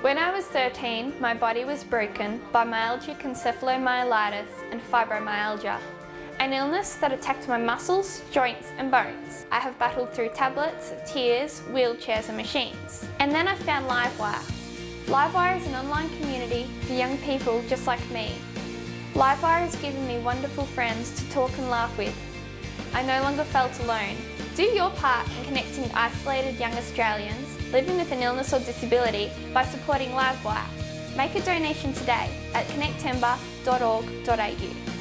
When I was 13, my body was broken by myalgic encephalomyelitis and fibromyalgia, an illness that attacked my muscles, joints and bones. I have battled through tablets, tears, wheelchairs and machines. And then I found Livewire. Livewire is an online community for young people just like me. Livewire has given me wonderful friends to talk and laugh with. I no longer felt alone. Do your part in connecting isolated young Australians living with an illness or disability by supporting Livewire. Make a donation today at connectember.org.au.